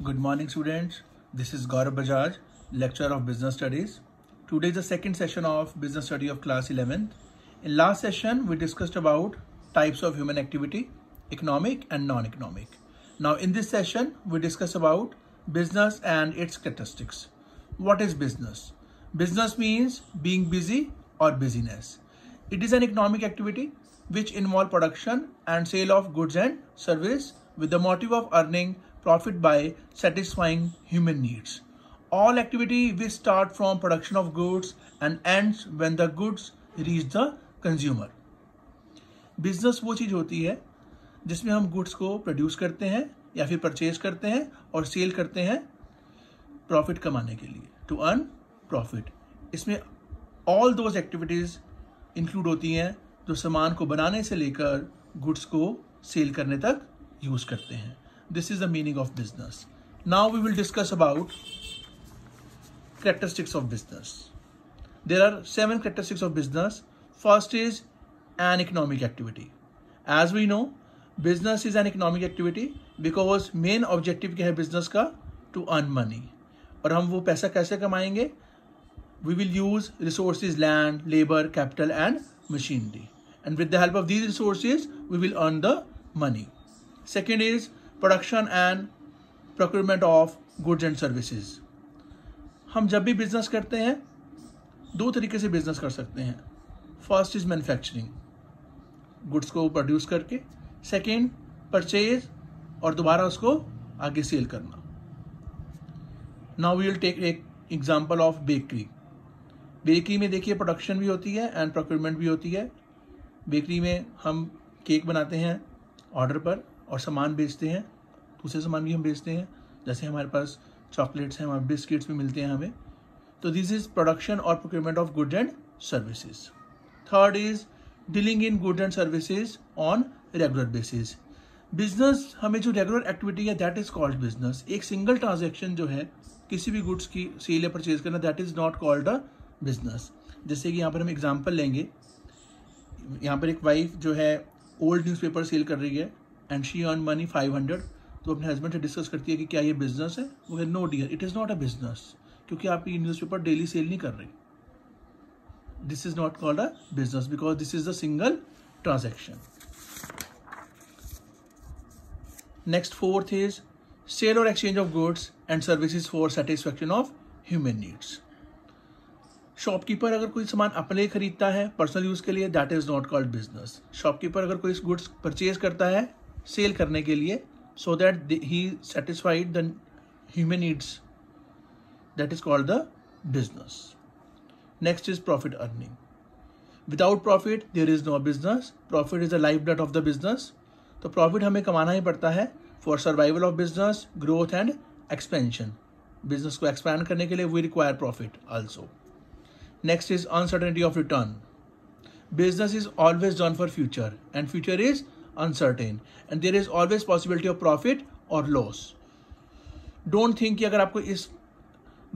Good morning, students. This is Gaurav Bajaj, lecturer of Business Studies. Today is the second session of Business Study of Class 11th. In last session, we discussed about types of human activity, economic and non-economic. Now, in this session, we discuss about business and its characteristics. What is business? Business means being busy or busyness. It is an economic activity which involve production and sale of goods and service with the motive of earning profit by satisfying human needs. All activity will start from production of goods and ends when the goods reach the consumer. Business वो चीज़ होती है जिसमें हम goods को produce करते हैं या फिर परचेज करते हैं और सेल करते हैं प्रॉफिट कमाने के लिए टू अर्न प्रॉफिट इसमें ऑल दोज एक्टिविटीज़ इंक्लूड होती हैं जो सामान को बनाने से लेकर गुड्स को सेल करने तक यूज़ करते हैं This is the meaning of business. Now we will discuss about characteristics of business. There are seven characteristics of business. First is an economic activity. As we know, business is an economic activity because main objective क्या है business का to earn money. और हम वो पैसा कैसे कमाएंगे we will use resources land labor capital and machinery and with the help of these resources we will earn the money second is production and procurement of goods and services हम जब भी business करते हैं, दो तरीके से business कर सकते हैं। फ़र्स्ट इज़ मैन्युफैक्चरिंग गुड्स को प्रोड्यूस करके। सेकेंड परचेज और दोबारा उसको आगे सेल करना। नाउ वी विल टेक एक एग्ज़ाम्पल ऑफ़ बेकरी बेकरी में देखिए प्रोडक्शन भी होती है एंड प्रोक्योरमेंट भी होती है। बेकरी में हम केक बनाते हैं ऑर्डर पर। और सामान बेचते हैं, दूसरे सामान भी हम बेचते हैं। जैसे हमारे पास चॉकलेट्स हैं हमारे बिस्किट्स भी मिलते हैं हमें। तो दिस इज़ प्रोडक्शन और procurement of good and services third is dealing in good and services on regular basis business हमें जो रेगुलर एक्टिविटी है दैट इज़ कॉल्ड बिज़नेस एक सिंगल ट्रांजेक्शन जो है, किसी भी गुड्स की सेल या परचेज करना that is not called a business जैसे कि यहाँ पर हम एग्ज़ाम्पल लेंगे। यहाँ पर एक वाइफ जो है ओल्ड न्यूज़पेपर सेल कर रही है। And she earn money five hundred तो अपने हस्बैंड से डिस्कस करती है कि क्या ये बिज़नेस है? वो है no dear it is not a business क्योंकि आप ये न्यूज़पेपर डेली सेल नहीं कर रही. This is not called a business because this is a single transaction next fourth is sale और exchange of goods and services for satisfaction of human needs shopkeeper अगर कोई सामान अपने खरीदता है पर्सनल यूज़ के लिए that is not called business shopkeeper अगर कोई गुड्स परचेज करता है सेल करने के लिए so that he satisfied the human needs that is called the business next is profit earning without profit there is no business profit is the life blood of the business तो profit हमें कमाना ही पड़ता है for survival of business growth and expansion business को expand करने के लिए we require profit also next is uncertainty of return business is always done for future and future is uncertain and there is always possibility of profit और loss don't think कि अगर आपको इस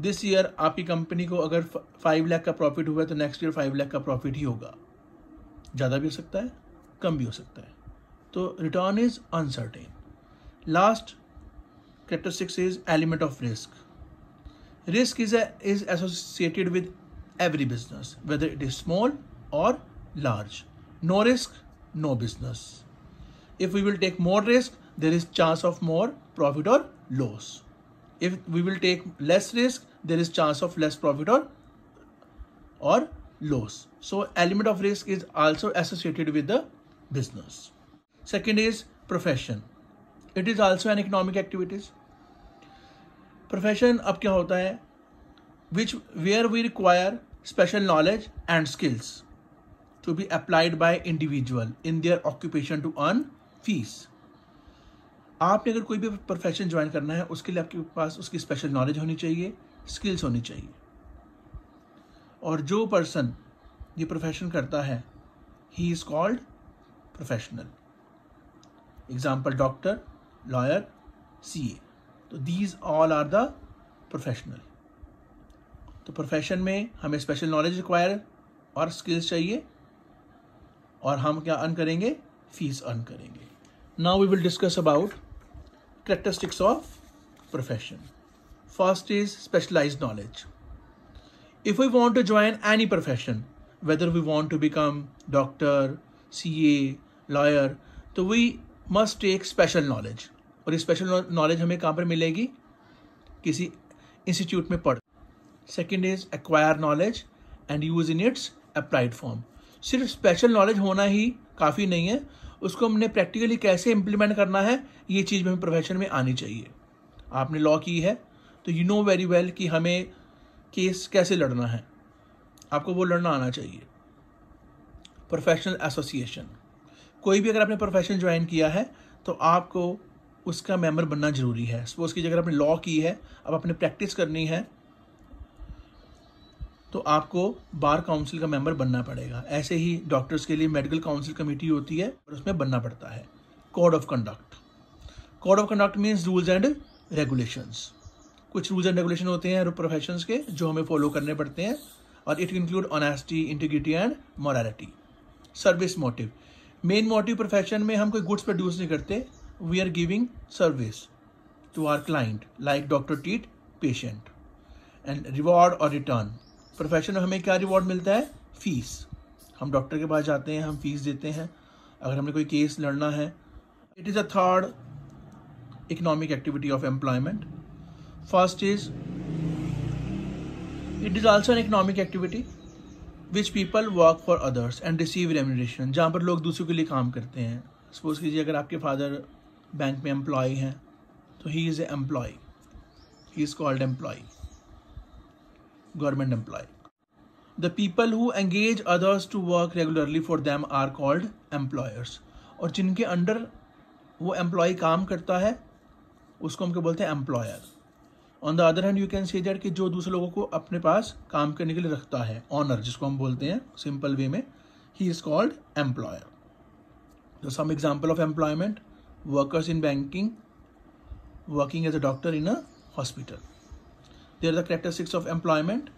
this year आपकी company को अगर five lakh का profit हुआ है तो नेक्स्ट ईयर फाइव लैख का प्रॉफिट ही होगा। ज़्यादा भी हो सकता है, कम भी हो सकता है। तो return is uncertain last chapter six is element of risk risk is is associated with every business whether it is small और large no risk no business If we will take more risk, there is chance of more profit or loss. If we will take less risk, there is chance of less profit or or loss. So element of risk is also associated with the business. Second is profession. It is also an economic activities. Profession अब क्या होता है which where we require special knowledge and skills to be applied by individual in their occupation to earn fees. आपने अगर कोई भी profession join करना है, उसके लिए आपके पास उसकी स्पेशल नॉलेज होनी चाहिए स्किल्स होनी चाहिए। और जो पर्सन ये प्रोफेशन करता है he is called professional example doctor lawyer C A तो these all are the professional तो प्रोफेशन में हमें स्पेशल नॉलेज रिक्वायर और स्किल्स चाहिए, और हम क्या अर्न करेंगे? फ़ीस अर्न करेंगे। Now we will discuss about characteristics of profession. First is specialized knowledge. If we want to join any profession, whether we want to become doctor, CA, lawyer, तो we must take special knowledge और ये special knowledge हमें कहाँ पर मिलेगी किसी institute में पढ़ second is acquire knowledge and use in its applied form सिर्फ़ स्पेशल नॉलेज होना ही काफ़ी नहीं है उसको हमने प्रैक्टिकली कैसे इम्प्लीमेंट करना है, ये चीज़ हमें प्रोफेशन में आनी चाहिए। आपने लॉ की है तो यू नो वेरी वेल कि हमें केस कैसे लड़ना है। आपको वो लड़ना आना चाहिए। प्रोफेशनल एसोसिएशन कोई भी अगर आपने प्रोफेशन ज्वाइन किया है तो आपको उसका मेंबर बनना ज़रूरी है। सपोज़ की अगर आपने लॉ की है, अब आपने प्रैक्टिस करनी है तो आपको बार काउंसिल का मेंबर बनना पड़ेगा। ऐसे ही डॉक्टर्स के लिए मेडिकल काउंसिल कमेटी होती है और उसमें बनना पड़ता है। Code of conduct code of conduct means rules and regulations कुछ रूल्स एंड रेगुलेशन होते हैं प्रोफेशन के जो हमें फॉलो करने पड़ते हैं और it include honesty integrity and morality service motive main motive profession में हम कोई गुड्स प्रोड्यूस नहीं करते। We are giving service to our client like doctor tit patient and reward और रिटर्न प्रोफेशन में हमें क्या रिवॉर्ड मिलता है? फ़ीस हम डॉक्टर के पास जाते हैं, हम फ़ीस देते हैं। अगर हमें कोई केस लड़ना है it is a third economic activity of employment first is it is also an economic activity which people work for others and receive remuneration जहाँ पर लोग दूसरों के लिए काम करते हैं। सपोज़ कीजिए अगर आपके फादर बैंक में एम्प्लॉय हैं तो he is a employ he is called employ government employee. The people who engage others to work regularly for them are called employers. और जिनके अंडर वो एम्प्लॉय काम करता है, उसको हम क्या बोलते हैं employer on the other hand you can say that कि जो दूसरे लोगों को अपने पास काम करने के लिए रखता है ऑनर जिसको हम बोलते हैं सिंपल वे में he is called employer some example of employment workers in banking working as a doctor in a hospital there the characteristics of employment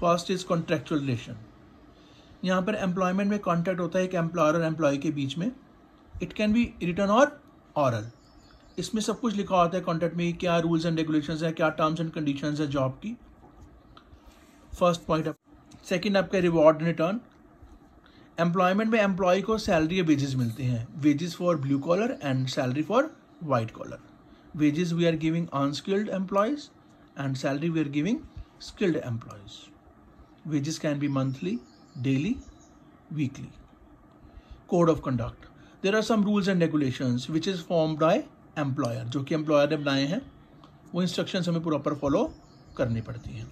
first is contractual relation यहाँ पर एम्प्लॉयमेंट में contract होता है एक employer और employ के बीच में। इट कैन बी रिटर्न और ऑरल इसमें सब कुछ लिखा होता है कॉन्ट्रैक्ट में क्या रूल्स एंड रेगुलेशंस है, क्या टर्म्स एंड कंडीशंस है जॉब की। फ़र्स्ट पॉइंट सेकेंड आपका रिवॉर्ड रिटर्न एम्प्लॉयमेंट में एम्प्लॉय को सैलरी वेजेस मिलते हैं। Wages for blue collar and salary for white collar wages we are giving unskilled employees and salary we are giving skilled employees. Wages can be monthly, daily, weekly. Code of conduct. There are some rules and regulations which is formed by employer जो कि employer ने बनाए हैं वो instructions हमें proper follow करनी पड़ती हैं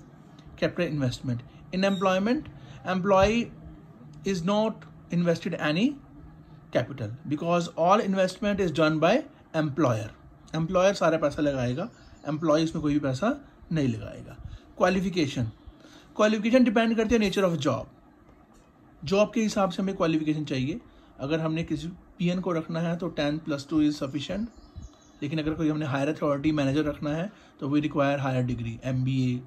capital investment in employment employee is not invested any capital because all investment is done by employer employer सारा पैसा लगाएगा employee इसमें कोई भी पैसा नहीं लगाएगा। क्वालिफिकेशन क्वालिफिकेशन डिपेंड करती है नेचर ऑफ़ जॉब जॉब के हिसाब से हमें क्वालिफिकेशन चाहिए। अगर हमने किसी पीएन को रखना है तो ten plus two is sufficient लेकिन अगर कोई हमने हायर अथॉरिटी मैनेजर रखना है तो we require higher degree M B A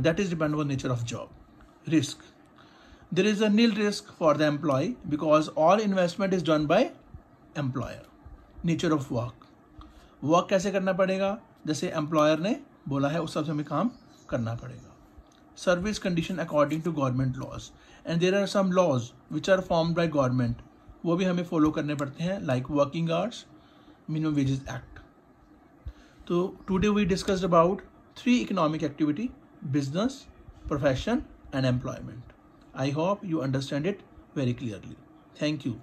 that is depend on nature of job risk there is a nil risk for the employ because all investment is done by employer nature of work work कैसे करना पड़ेगा? जैसे employer ने बोला है, उस सबसे हमें काम करना पड़ेगा। Service condition according to government laws and there are some laws which are form by government वो भी हमें फॉलो करने पड़ते हैं like working hours minimum wages act तो today we discussed about three economic activity business profession and employment I hope you understand it very clearly thank you